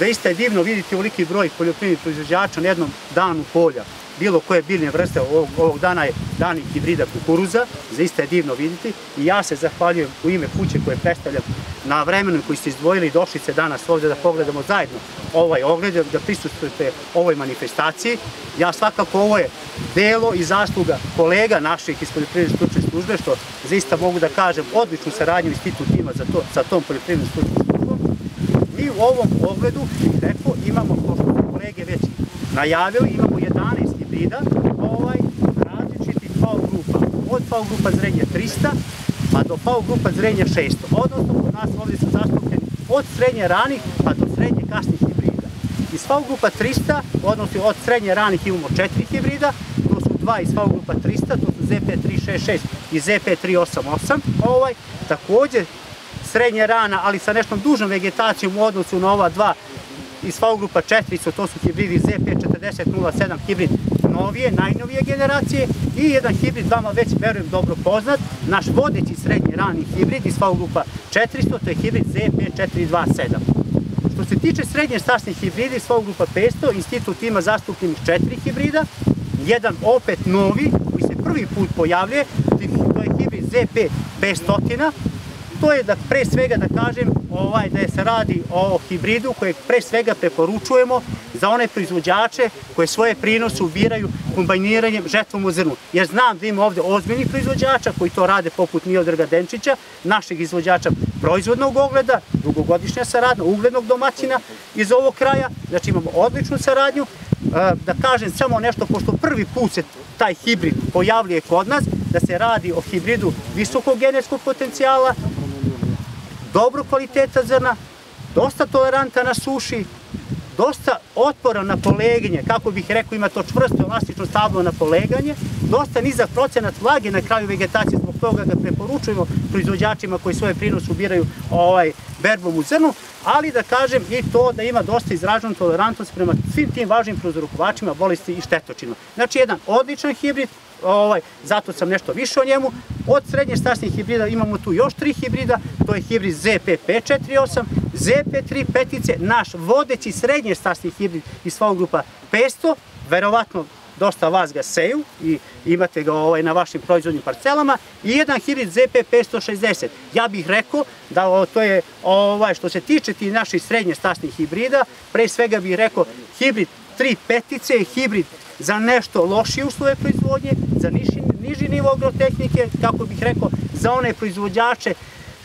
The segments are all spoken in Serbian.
Zaista je divno vidjeti ovoliki broj poljoprivrednih proizvođača na jednom danu polja. Bilo koje biljne vrste ovog, ovog dana je dani hibrida kukuruza, zaista je divno vidjeti i ja se zahvaljujem u ime kuće koje predstavljam na vremenu koji ste izdvojili i došli se danas ovde da pogledamo zajedno ovaj ogled, da prisustujete ovoj manifestaciji. Ja svakako ovo je delo i zasluga kolega naših iz poljoprivredne stručne službe, što zaista mogu da kažem odličnu saradnju institut ima za to, sa tom poljoprivrednom stručnom. U ovom ogledu, rekao, imamo, kao što kolege već najavili, imamo 11 hibrida, ovaj, različitih FAO grupa, od FAO grupa zrenja 300, pa do FAO grupa zrenja 600, odnosno kod nas ovdje su zastupljeni od srednje ranih pa do srednje kasnih hibrida. Iz FAO grupa 300, odnosno od srednje ranih imamo 4 hibrida, to su dva iz FAO grupa 300, to su ZP366 i ZP388, ovaj, također srednje rana, ali sa nešto dužom vegetacijom u odnosu na ova dva iz FAO grupa 400, to su hibridi ZP4007 hibrid novije, najnovije generacije i jedan hibrid vama već, verujem, dobro poznat, naš vodeći srednji rani hibrid iz FAO grupa 400, to je hibrid ZP427. Što se tiče srednje stasnih hibrida iz FAO grupa 500, institut ima zastupljenih četiri hibrida, jedan opet novi, koji se prvi put pojavljuje, to je hibrid ZP500, to je da pre svega da kažem ovaj, da se radi o hibridu kojeg pre svega preporučujemo za one proizvođače koje svoje prinose ubiraju kombajniranjem žetvom u zrnu. Jer znam da ima ovde ozbiljnih proizvođača koji to rade poput Miodrga Denčića, našeg izvođača proizvodnog ogleda, dugogodišnja saradnja, uglednog domaćina iz ovog kraja, znači imamo odličnu saradnju, e, da kažem samo nešto, pošto prvi put se taj hibrid pojavljuje kod nas, da se radi o hibridu visokog genetskog potencijala, dobro kvaliteta zrna, dosta toleranta na suši, dosta otpora na polegenje, kako bih rekao ima to čvrsto elastično stablo na poleganje, dosta nizak procenat vlage na kraju vegetacije, zbog toga ga preporučujemo proizvođačima koji svoje prinos ubiraju ovaj, berbom u zrnu, ali da kažem i to da ima dosta izraženu tolerantnost prema svim tim važnim prouzrokovačima bolesti i štetočima. Znači jedan odličan hibrid, ovaj, zato sam nešto više o njemu. Od srednje stasnih hibrida imamo tu još tri hibrida, to je hibrid ZP548, ZP3 petice, naš vodeći srednje stasni hibrid iz svog grupa 500, verovatno dosta vas ga seju i imate ga ovaj, na vašim proizvodnim parcelama i jedan hibrid ZP560. Ja bih rekao da to je ovaj, što se tiče ti naših srednje stasnih hibrida, pre svega bih rekao hibrid 3 petice, hibrid za nešto lošije uslove proizvodnje, za niži, niži nivo agrotehnike, kako bih rekao, za one proizvođače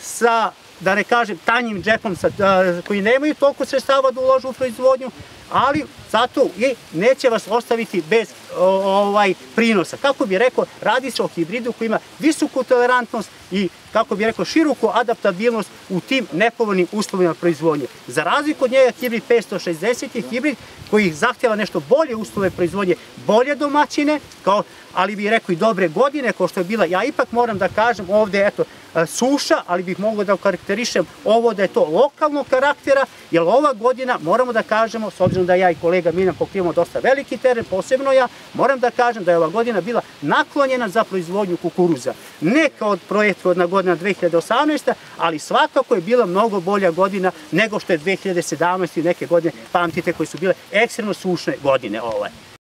sa da ne kažem tanjim džepom sa, a, koji nemaju toliko sredstava da uložu u proizvodnju, ali zato i neće vas ostaviti bez ovaj prinosa. Kako bi rekao, radi se o hibridu koji ima visoku tolerantnost i kako bi rekao široku adaptabilnost u tim nepovoljnim uslovima proizvodnje. Za razliku od njega hibrid 560 je hibrid koji zahtjeva nešto bolje uslove proizvodnje, bolje domaćine, kao, ali bih rekao i dobre godine, kao što je bila. Ja ipak moram da kažem ovde, eto, suša, ali bih mogao da karakterišem ovo da je to lokalnog karaktera, jer ova godina, moramo da kažemo, s obzirom da ja i kolega Miljan pokrivamo dosta veliki teren, posebno ja, moram da kažem da je ova godina bila naklonjena za proizvodnju kukuruza. Ne kao projektodna godina 2018. ali svakako je bila mnogo bolja godina nego što je 2017. i neke godine, pamtite, koje su bile ekstremno sušne godine ove.